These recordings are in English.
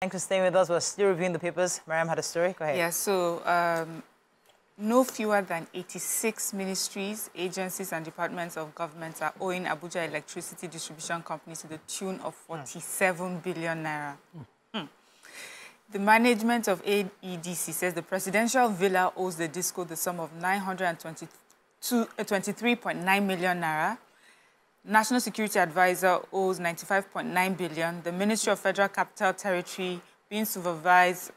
Thanks for staying with us. We're still reviewing the papers. Mariam had a story. Go ahead. Yeah, so um, no fewer than 86 ministries, agencies, and departments of government are owing Abuja Electricity Distribution Company to the tune of 47 billion naira. Mm. The management of AEDC says the presidential villa owes the disco the sum of 923.9 uh, million naira. National Security Advisor owes 95.9 billion. The Ministry of Federal Capital Territory being supervised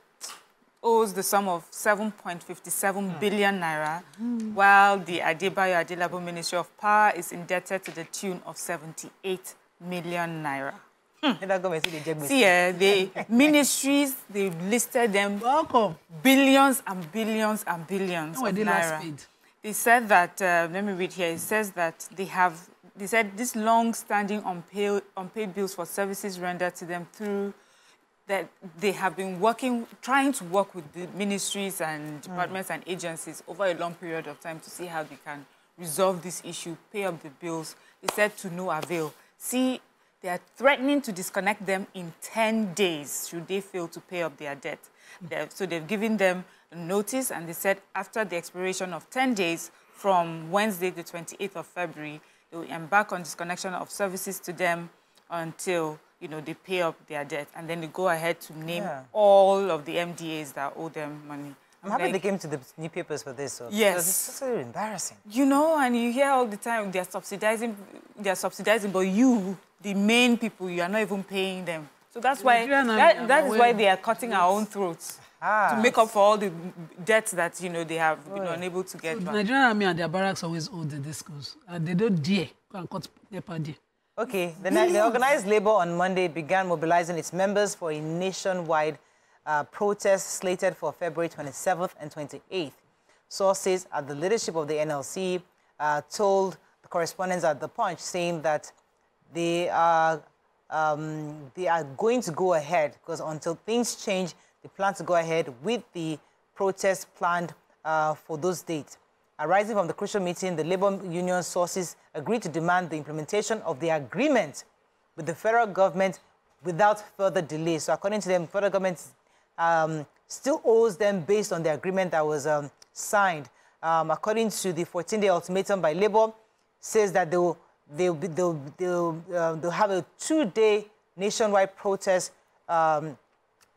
owes the sum of 7.57 mm. billion naira, mm. while the Adebayo Adelabu Ministry of Power is indebted to the tune of 78 million naira. Hmm. See, uh, the ministries, they've listed them Welcome. billions and billions and billions no, of naira. They said that, uh, let me read here, it says that they have, they said this long-standing unpaid, unpaid bills for services rendered to them through that they have been working, trying to work with the ministries and departments mm. and agencies over a long period of time to see how they can resolve this issue, pay up the bills. They said to no avail. See, they are threatening to disconnect them in 10 days should they fail to pay up their debt. Mm. So they've given them a notice and they said after the expiration of 10 days from Wednesday, the 28th of February, they will embark on disconnection of services to them until you know, they pay up their debt and then they go ahead to name yeah. all of the MDAs that owe them money. I'm happy like, they came to the newspapers for this. So, yes. It's so embarrassing. You know, and you hear all the time they're subsidizing, they're subsidizing, but you, the main people, you are not even paying them. So that's why, that, that is why they are cutting our own throats. Ah. To make up for all the debts that, you know, they have been unable to get so back. Nigerian army and their barracks always owe the discos. And they don't dare go and cut their. Okay, the, the organized labor on Monday began mobilizing its members for a nationwide uh, protest slated for February 27th and 28th. Sources at the leadership of the NLC uh, told the correspondents at The Punch saying that they are, um, they are going to go ahead because until things change, they plan to go ahead with the protest planned uh, for those dates. Arising from the crucial meeting, the labor union sources agreed to demand the implementation of the agreement with the federal government without further delay. So according to them, the federal government um, still owes them based on the agreement that was um, signed. Um, according to the 14-day ultimatum by Labour, says that they'll, they'll, be, they'll, they'll, uh, they'll have a two-day nationwide protest.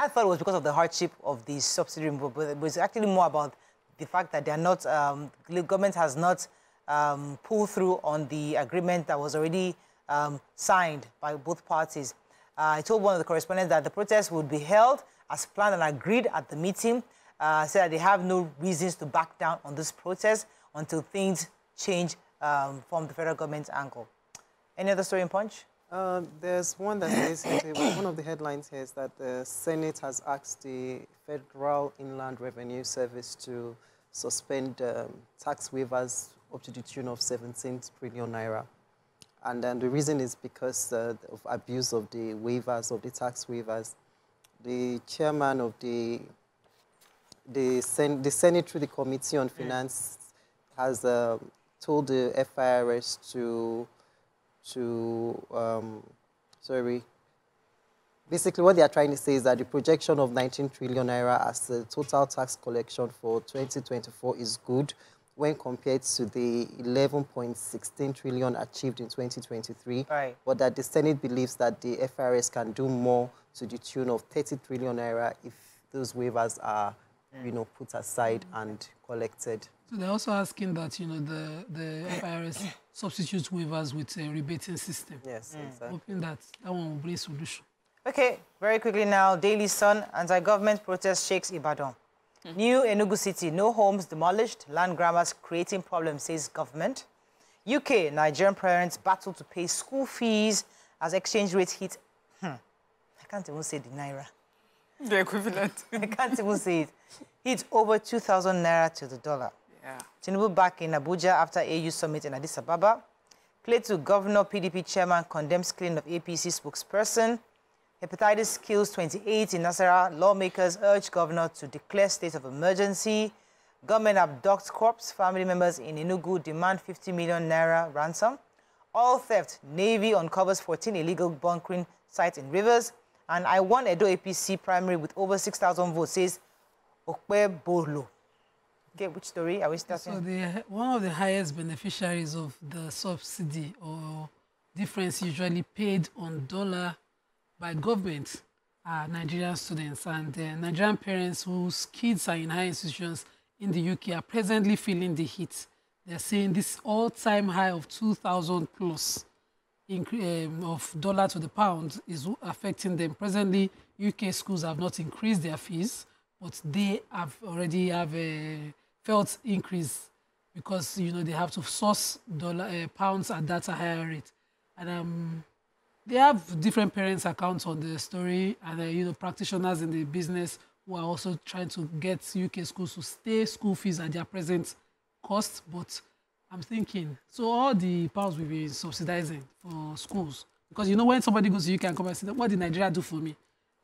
I thought it was because of the hardship of the subsidy removal, but it was actually more about the fact that they are not, um, the government has not um, pulled through on the agreement that was already um, signed by both parties. Uh, I told one of the correspondents that the protest would be held as planned and agreed at the meeting. Uh, said that they have no reasons to back down on this protest until things change um, from the federal government's angle. Any other story in Punch? Uh, there's one that says, one of the headlines here is that the Senate has asked the Federal Inland Revenue Service to suspend um, tax waivers up to the tune of 17 trillion naira. And then the reason is because uh, of abuse of the waivers, of the tax waivers. The chairman of the, the, Sen the Senate through the Committee on Finance has uh, told the FIRS to, to um, sorry, Basically, what they are trying to say is that the projection of 19 trillion naira as the total tax collection for 2024 is good when compared to the 11.16 trillion achieved in 2023. Right. But that the Senate believes that the FRS can do more to the tune of 30 trillion naira if those waivers are, mm. you know, put aside and collected. So they're also asking that, you know, the, the FIRS substitutes waivers with a rebating system. Yes, mm. exactly. Hoping that that one will bring solution. Okay, very quickly now, Daily Sun, anti-government protest shakes Ibadan. Mm. New Enugu City, no homes demolished, land grabbers creating problems, says government. UK, Nigerian parents battle to pay school fees as exchange rate hit, hmm, I can't even say the Naira. The equivalent. I can't even say it. Hit over 2,000 Naira to the dollar. Yeah. Tinubu back in Abuja after AU summit in Addis Ababa. Plateau Governor PDP chairman condemns killing of APC spokesperson. Hepatitis kills 28 in Nasarawa. Lawmakers urge governor to declare state of emergency. Government abducts corpse. Family members in Enugu demand 50 million naira ransom. All theft. Navy uncovers 14 illegal bunkering sites in rivers. And I won Edo APC primary with over 6,000 votes, says Okpebholo. Which story are we starting? So the, one of the highest beneficiaries of the subsidy or difference usually paid on dollar by government are Nigerian students and uh, Nigerian parents whose kids are in high institutions in the UK are presently feeling the heat. They're saying this all-time high of 2,000 plus um, of dollar to the pound is affecting them. Presently, UK schools have not increased their fees, but they have already have a felt increase because you know they have to source dollar uh, pounds at that higher rate, and um, they have different parents' accounts on the story, and uh, you know practitioners in the business who are also trying to get UK schools to stay school fees at their present cost. But I'm thinking, so all the pounds we've been subsidizing for schools, because you know when somebody goes to UK and come and say, what did Nigeria do for me?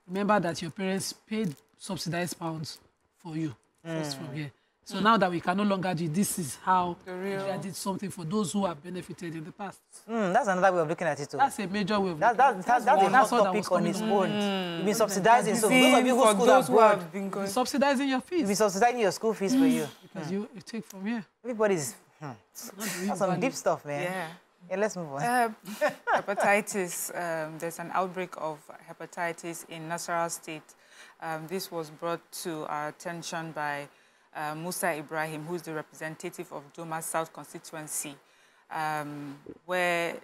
Remember that your parents paid subsidized pounds for you mm. first from here. So mm. now that we can no longer do this is how Nigeria did something for those who have benefited in the past. Mm, that's another way of looking at it too. That's a major way of that, that, that's, that's, a hot topic on its own. Mm. You've been subsidizing, so those of you who school abroad, have been going. subsidizing your fees. You've been subsidizing your school fees for you. Because you, you take from here. Everybody's, hmm. that's some deep stuff, man. Yeah. Yeah, let's move on. Uh, hepatitis, um, there's an outbreak of hepatitis in Nasarawa State. Um, this was brought to our attention by uh, Musa Ibrahim, who is the representative of Doma South constituency, um, where,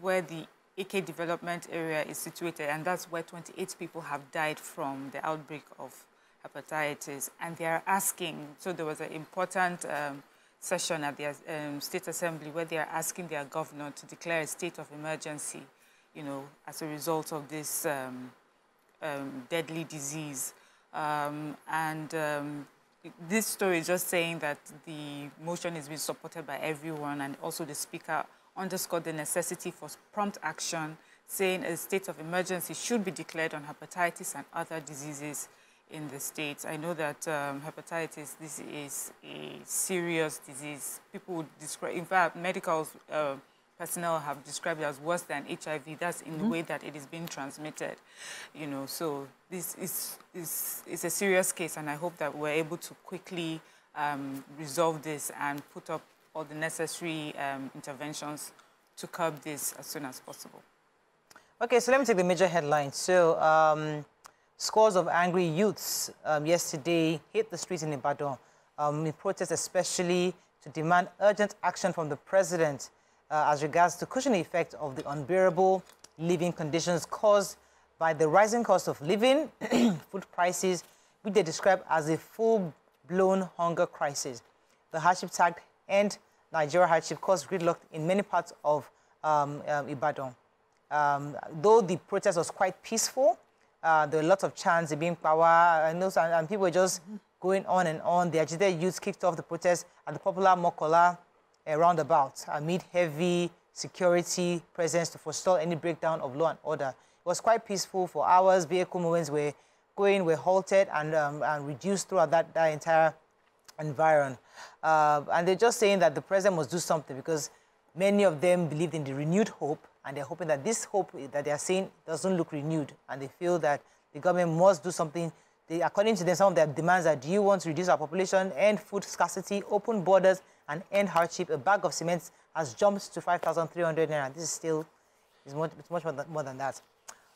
where the AK development area is situated, and that's where 28 people have died from the outbreak of hepatitis. And they are asking, so there was an important um, session at the um, State Assembly where they are asking their governor to declare a state of emergency, you know, as a result of this um, um, deadly disease. Um, and um, this story is just saying that the motion is being supported by everyone and also the speaker underscored the necessity for prompt action, saying a state of emergency should be declared on hepatitis and other diseases in the States. I know that um, hepatitis, this is a serious disease. People would describe, in fact, medical uh, personnel have described it as worse than HIV. That's in mm -hmm. the mm-hmm. way that it is being transmitted, you know. So this is, is, is a serious case, and I hope that we're able to quickly um, resolve this and put up all the necessary um, interventions to curb this as soon as possible. Okay, so let me take the major headlines. So, um, scores of angry youths um, yesterday hit the streets in Ibadan um, in protest, especially to demand urgent action from the president uh, as regards to cushioning effect of the unbearable living conditions caused by the rising cost of living, food prices, which they describe as a full-blown hunger crisis. The hardship tag and Nigeria Hardship caused gridlock in many parts of um, um, Ibadan. Um, though the protest was quite peaceful, uh, there were lots of chants, being power, and, those, and, and people were just going on and on. The agitated youth kicked off the protest at the popular Mokola uh, roundabout amid heavy security presence to forestall any breakdown of law and order. It was quite peaceful for hours. Vehicle movements were going, were halted and, um, and reduced throughout that, that entire environment. Uh, and they're just saying that the president must do something because many of them believed in the renewed hope and they're hoping that this hope that they're saying doesn't look renewed and they feel that the government must do something they, according to them, some of their demands are, do you want to reduce our population, end food scarcity, open borders, and end hardship? A bag of cement has jumped to 5,300 naira. This is still is much, it's much more than, more than that.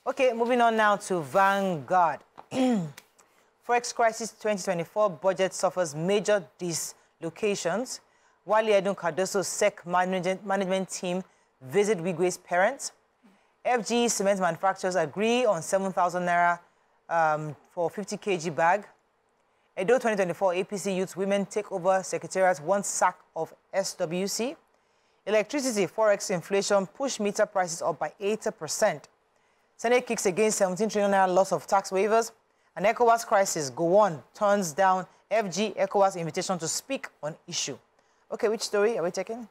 Okay, moving on now to Vanguard. Forex crisis 2024 budget suffers major dislocations. Wale Edun Cardoso SEC management, management team visit Wigwe's parents. FG cement manufacturers agree on 7,000 naira um, for 50 kg bag. Edo 2024 APC Youth Women take over Secretariat one sack of SWC. Electricity forex inflation push meter prices up by 80%. Senate kicks against 17 trillion naira loss of tax waivers. And ECOWAS crisis Gowon turns down FG ECOWAS invitation to speak on issue. Okay, which story are we taking?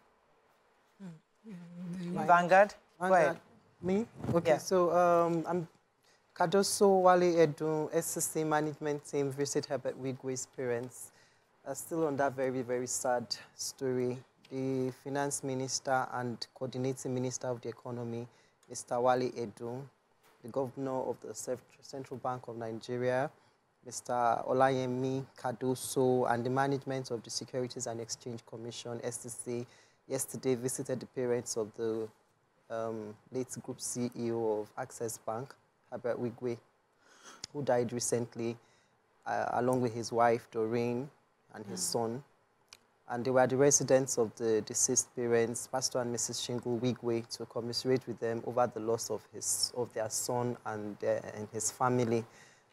Mm, Vanguard. Vanguard. Me? Okay, yeah. so um, I'm Cardoso Wale Edun, SEC management team visit Herbert Wigwe's parents. Uh, still on that very, very sad story. The finance minister and coordinating minister of the economy, Mr. Wale Edun, the governor of the Central Bank of Nigeria, Mr. Olayemi Cardoso, and the management of the Securities and Exchange Commission, SEC, yesterday visited the parents of the um, late group CEO of Access Bank, Herbert Wigwe, who died recently, uh, along with his wife, Doreen, and his mm. son. And they were the residents of the deceased parents, Pastor and Mrs. Shingle Wigwe, to commiserate with them over the loss of, his, of their son and, uh, and his family.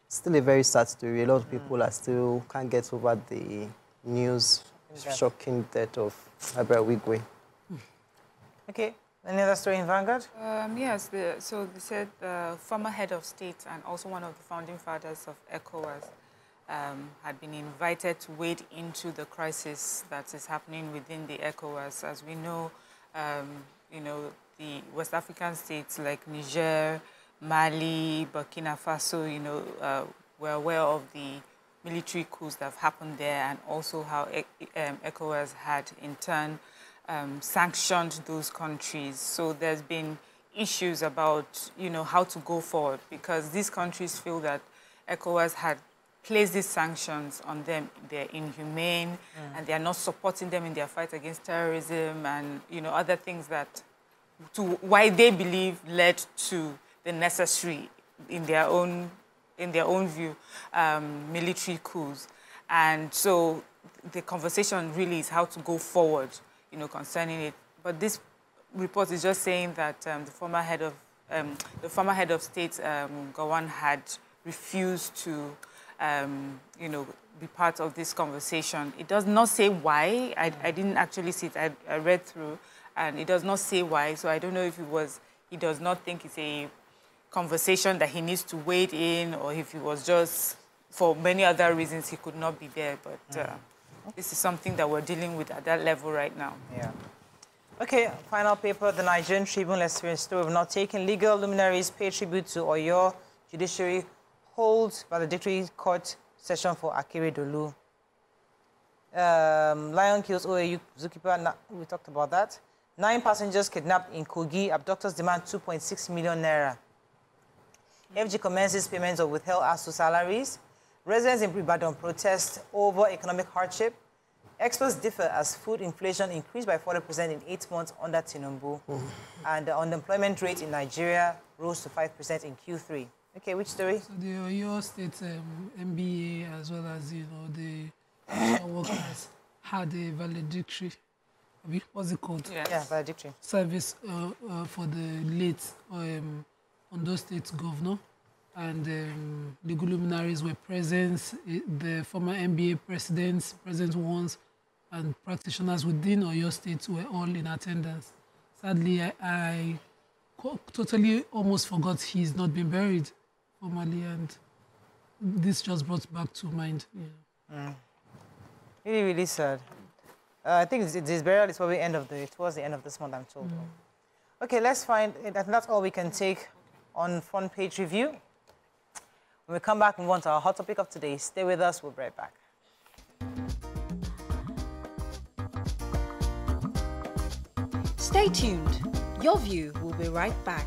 Still a very sad story. A lot of people mm. are still can't get over the news, shocking death of Herbert Wigwe. Okay. Any other story in Vanguard? Um, yes, the, so they said the former head of state and also one of the founding fathers of ECOWAS um, had been invited to wade into the crisis that is happening within the ECOWAS. As we know, um, you know, the West African states like Niger, Mali, Burkina Faso, you know, uh, were aware of the military coups that have happened there and also how um, ECOWAS had in turn um, sanctioned those countries. So there's been issues about, you know, how to go forward because these countries feel that ECOWAS had placed these sanctions on them. They're inhumane mm. and they are not supporting them in their fight against terrorism and, you know, other things that, to why they believe led to the necessary, in their own, in their own view, um, military coups. And so the conversation really is how to go forward you know, concerning it. But this report is just saying that um, the former head of um, the former head of state, um, had refused to, um, you know, be part of this conversation. It does not say why. I, I didn't actually see it. I, I, read through, and it does not say why. So I don't know if it was he does not think it's a conversation that he needs to wade in, or if it was just for many other reasons he could not be there. But. Uh, this is something that we're dealing with at that level right now. Yeah. Okay, final paper, the Nigerian Tribune, let's story of not taking legal luminaries pay tribute to Oyo judiciary holds valedictory court session for Akeredolu. Um, Lion kills OAU zookeeper, we talked about that. Nine passengers kidnapped in Kogi, abductors demand 2.6 million naira. FG commences payments of withheld ASUU salaries. Residents in Ibadan protest over economic hardship. Experts differ as food inflation increased by 40% in eight months under Tinubu, mm. and the unemployment rate in Nigeria rose to 5% in Q3. Okay, which story? So the Oyo State um, NBA as well as you know the workers had a valedictory. What's it called? Yeah, yeah valedictory service uh, uh, for the late um, Ondo State governor and um, legal luminaries were present, the former NBA presidents, present ones, and practitioners within Oyo State were all in attendance. Sadly, I, I totally almost forgot he's not been buried formally, and this just brought back to mind. Yeah. Mm. Really, really sad. Uh, I think this burial is probably end of the towards the end of this month. I'm told. Mm. Okay, let's find. That's all we can take on front page review. When we come back, we want our hot topic of today. Stay with us. We'll be right back. Stay tuned. Your view will be right back.